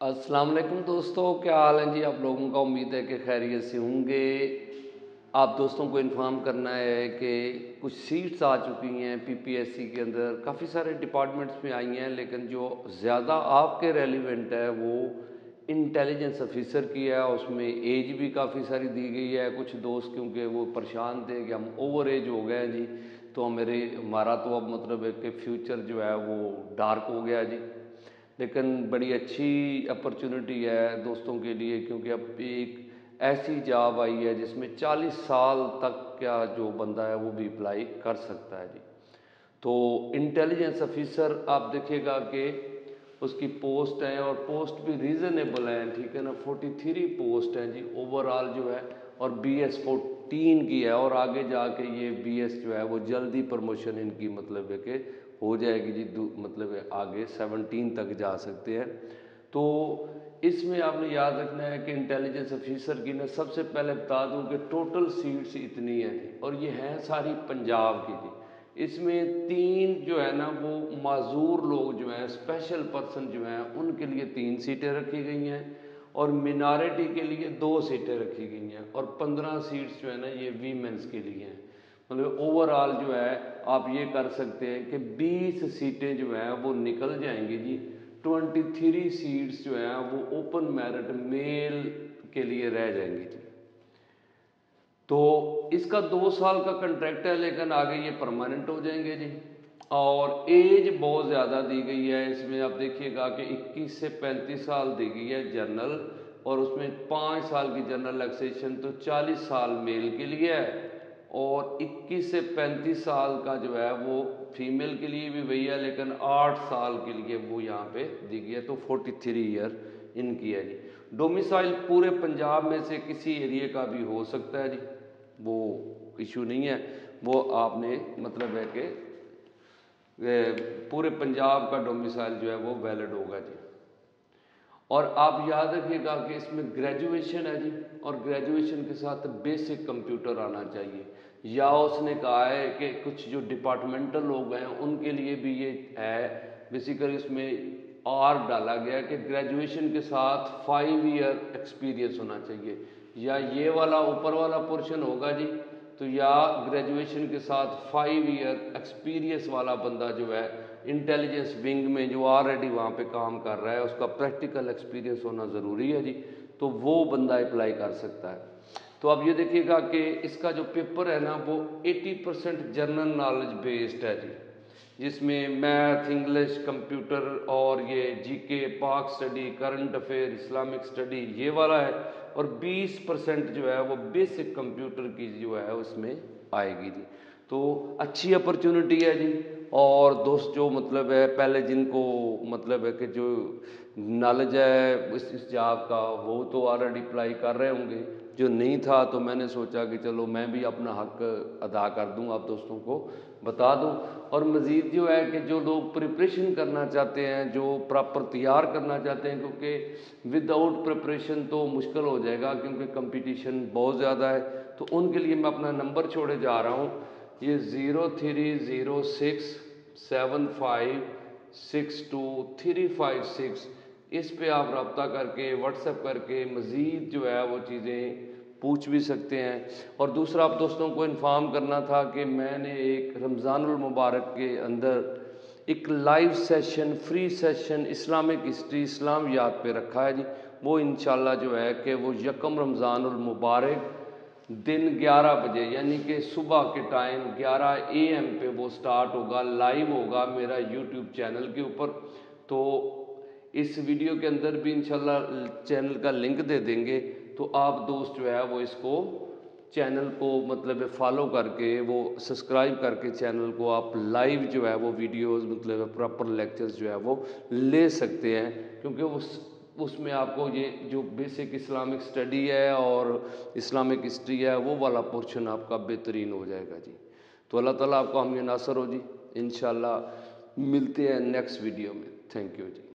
अस्सलाम वालेकुम दोस्तों, क्या हाल है जी? आप लोगों का उम्मीद है कि खैरियत से होंगे। आप दोस्तों को इन्फॉर्म करना है कि कुछ सीट्स आ चुकी हैं पीपीएससी के अंदर। काफ़ी सारे डिपार्टमेंट्स में आई हैं, लेकिन जो ज़्यादा आपके रेलिवेंट है, वो इंटेलिजेंस ऑफिसर की है उसमें एज भी काफ़ी सारी दी गई है। कुछ दोस्त, क्योंकि वो परेशान थे कि हम ओवर एज हो गए हैं जी तो मेरे, हमारा तो अब मतलब है कि फ्यूचर जो है वो डार्क हो गया जी। लेकिन बड़ी अच्छी अपॉर्चुनिटी है दोस्तों के लिए, क्योंकि अब एक ऐसी जॉब आई है जिसमें 40 साल तक का जो बंदा है वो भी अप्लाई कर सकता है जी। तो इंटेलिजेंस ऑफिसर आप देखिएगा कि उसकी पोस्ट है और पोस्ट भी रीज़नेबल है, ठीक है ना? 43 पोस्ट हैं जी ओवरऑल जो है, और बी एस फोर्टीन की है, और आगे जाके ये बी एस जो है वो जल्दी प्रमोशन इनकी मतलब है कि हो जाएगी जी मतलब आगे सेवनटीन तक जा सकते हैं। तो इसमें आपने याद रखना है कि इंटेलिजेंस ऑफिसर की ना सबसे पहले बता दूँ कि टोटल सीट्स इतनी हैं और ये हैं सारी पंजाब की जी। इसमें तीन जो है ना, वो माजूर लोग जो हैं स्पेशल पर्सन जो हैं, उनके लिए तीन सीटें रखी गई हैं और मिनारिटी के लिए दो सीटें रखी गई हैं और पंद्रह सीट्स जो है ना, ये वीमेंस के लिए हैं। मतलब ओवरऑल जो है, आप ये कर सकते हैं कि 20 सीटें जो हैं, वो निकल जाएँगी जी। 23 सीट्स जो हैं, वो ओपन मेरिट मेल के लिए रह जाएँगी जी। तो इसका दो साल का कंट्रैक्ट है, लेकिन आगे ये परमानेंट हो जाएँगे जी। और एज बहुत ज़्यादा दी गई है, इसमें आप देखिएगा कि 21 से 35 साल दी गई है जनरल और उसमें पाँच साल की जनरल एक्सेशन तो 40 साल मेल के लिए है। और 21 से 35 साल का जो है वो फीमेल के लिए भी वही है लेकिन 8 साल के लिए वो यहाँ पे दी गई है तो 43 ईयर इनकी है जी। डोमिसाइल पूरे पंजाब में से किसी एरिए का भी हो सकता है जी। वो इशू नहीं है। वो आपने मतलब है कि पूरे पंजाब का डोमिसाइल जो है वो वैलिड होगा जी। और आप याद रखिएगा कि इसमें ग्रेजुएशन है जी, और ग्रेजुएशन के साथ बेसिक कंप्यूटर आना चाहिए। या उसने कहा है कि कुछ जो डिपार्टमेंटल लोग हैं, उनके लिए भी ये है। बेसिकली इसमें आर डाला गया कि ग्रेजुएशन के साथ फाइव ईयर एक्सपीरियंस होना चाहिए। या ये वाला ऊपर वाला पोर्शन होगा जी तो या ग्रेजुएशन के साथ फाइव ईयर एक्सपीरियंस वाला बंदा जो है इंटेलिजेंस विंग में जो ऑलरेडी वहाँ पे काम कर रहा है, उसका प्रैक्टिकल एक्सपीरियंस होना ज़रूरी है जी। तो वो बंदा अप्लाई कर सकता है। तो अब ये देखिएगा कि इसका जो पेपर है ना, वो 80 परसेंट जनरल नॉलेज बेस्ड है जी। जिसमें मैथ इंग्लिश कंप्यूटर और ये GK Pak study current affair Islamic study ये वाला है और 20 परसेंट जो है वो बेसिक कंप्यूटर की जो है उसमें आएगी जी। तो अच्छी अपॉर्चुनिटी है जी और दोस्त जो मतलब है पहले जिनको मतलब है कि जो नॉलेज है इस, इस जॉब का वो तो ऑलरेडी अप्लाई कर रहे होंगे। जो नहीं था तो मैंने सोचा कि चलो मैं भी अपना हक अदा कर दूँ आप दोस्तों को, बता दूँ। और मज़ीद जो है कि जो लोग प्रिपरेशन करना चाहते हैं, जो प्रॉपर तैयार करना चाहते हैं, क्योंकि विदाउट प्रिपरेशन तो मुश्किल हो जाएगा, क्योंकि कंपटीशन बहुत ज़्यादा है। तो उनके लिए मैं अपना नंबर छोड़े जा रहा हूँ। ये zero three zero six seven five six two three five six इस पे आप रबता करके व्हाट्सएप करके मज़ीद जो है वो चीज़ें पूछ भी सकते हैं। और दूसरा, आप दोस्तों को इन्फॉर्म करना था कि मैंने एक रमज़ानुल मुबारक के अंदर एक live session free session Islamic history Islam याद पे रखा है जी। वो इन जो है कि वो यकम रमज़ानुल मुबारक दिन 11 बजे, यानी कि सुबह के टाइम 11 एम पे वो स्टार्ट होगा लाइव होगा मेरा यूट्यूब चैनल के ऊपर। तो इस वीडियो के अंदर भी इंशाल्लाह चैनल का लिंक दे देंगे तो आप दोस्त जो है वो इसको चैनल को मतलब फॉलो करके, वो सब्सक्राइब करके चैनल को आप लाइव जो है वो वीडियोस मतलब प्रॉपर लेक्चर्स जो है वो ले सकते हैं, क्योंकि उस, उसमें आपको ये जो बेसिक इस्लामिक स्टडी है और इस्लामिक हिस्ट्री है, वो वाला पोर्शन आपका बेहतरीन हो जाएगा जी। तो अल्लाह ताला आपको हम नासर हो जी इन मिलते हैं नेक्स्ट वीडियो में। Thank you ji.